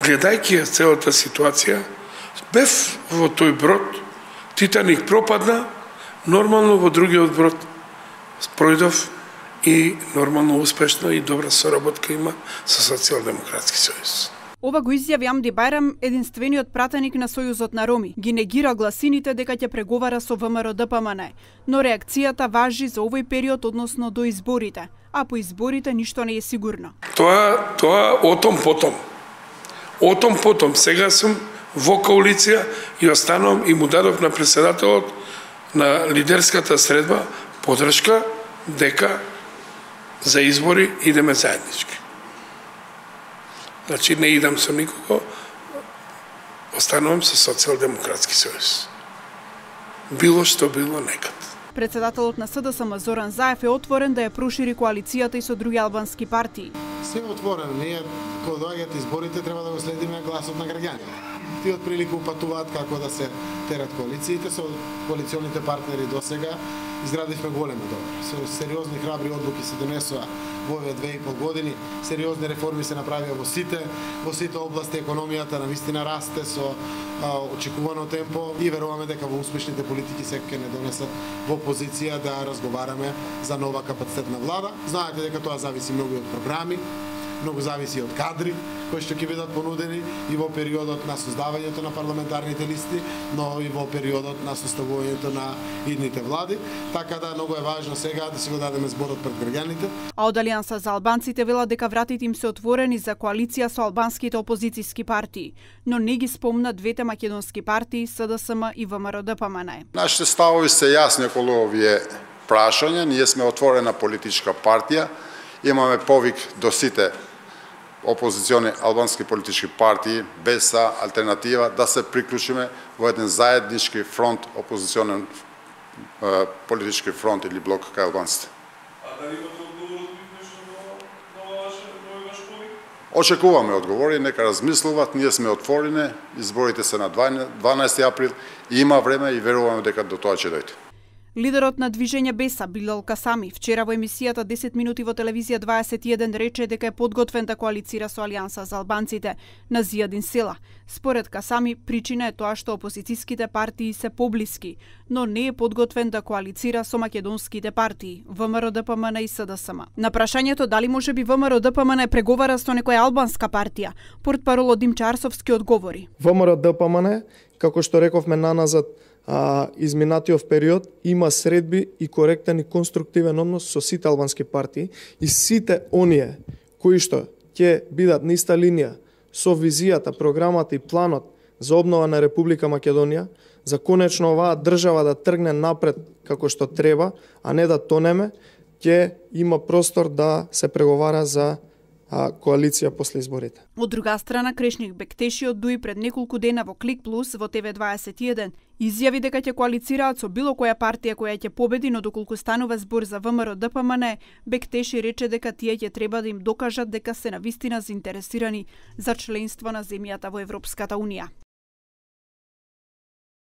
Гледајќи ја целата ситуација, бев во тој брод, Титаник пропадна, нормално во другиот брод пројдов и нормално успешно и добра соработка има со Социјалдемократски сојуз. Ова го изјави Амди Бајрам, единствениот пратеник на Сојузот на Роми. Ги негира гласините дека ќе преговара со ВМРО ДПМН, но реакцијата важи за овој период односно до изборите, а по изборите ништо не е сигурно. Тоа, тоа отом потом. Отом потом. Сега сум во коалиција и останувам и му дадов на председателот на лидерската средба подршка дека за избори идеме заеднички. Значи не идам со никого, останувам со Социјалдемократски сојуз. Било што било некад. Председателот на СДСМ Зоран Заев е отворен да ја прошири коалицијата и со други албански партии. Се отворено, ние кога доаѓаат изборите треба да го следиме гласот на граѓаните. Ти од прилика упатуваат како да се терат коалициите со коалиционите партнери до сега изградивме голема добро. Со сериозни храбри одлуки се донесоа во овие две и пол години, сериозни реформи се направија во сите, во сите области економијата на вистина расте со а, очекувано темпо и веруваме дека во успешните политики се ќе не донесат во позиција да разговараме за нова капацитетна влада. Знаете дека тоа зависи многу од програми, многу зависи од кадри кои што ќе бидат понудени и во периодот на создавањето на парламентарните листи, но и во периодот на составувањето на идните влади, така да многу е важно сега да се го дадеме зборот пред граѓаните. А од Алијанса за албанците вела дека вратите им се отворени за коалиција со албанските опозицијски партии, но не ги спомна двете македонски партии СДСМ и ВМРО ДПМН. Нашите ставови се јасни околу овие прашања, ние сме отворена политичка партија, имаме повик до сите опозициони албански политички партии без алтернатива да се приклучиме во еден заеднички фронт, опозиционен политички фронт или блок кај албанците. А дали имате одговор Очекуваме одговори, нека размислуваат, ние сме отворени, изборите се на 12 април, има време и веруваме дека до тоа ќе дојде. Лидерот на движење Беса, Билал Касами, вчера во емисијата 10 минути во телевизија 21 рече дека е подготвен да коалицира со Алијанса за албанците на Зијадин села. Според Касами, причина е тоа што опозицијските партии се поблиски, но не е подготвен да коалицира со македонските партии, ВМРО ДПМН и СДСМ. На прашањето дали може би ВМРО ДПМН преговара со некоја албанска партија, портпаролот Димчарсовски одговори. ВМРО ДПМН, како што рековме наназад, а, изминатиот период има средби и коректен и конструктивен однос со сите албански партии и сите оние кои што ќе бидат на иста линија со визијата, програмата и планот за обнова на Република Македонија, за конечно оваа држава да тргне напред како што треба, а не да тонеме, ќе има простор да се преговара за а, коалиција после изборите. Од друга страна, Крешник Бектеши од Дуи пред неколку дена во Клик Плюс во ТВ21 изјави дека ќе коалицираат со било која партија која ќе победи, но доколку станува збор за ВМРО ДПМН, Бектеши рече дека тие ќе треба да им докажат дека се навистина заинтересирани за членство на земјата во Европската Унија.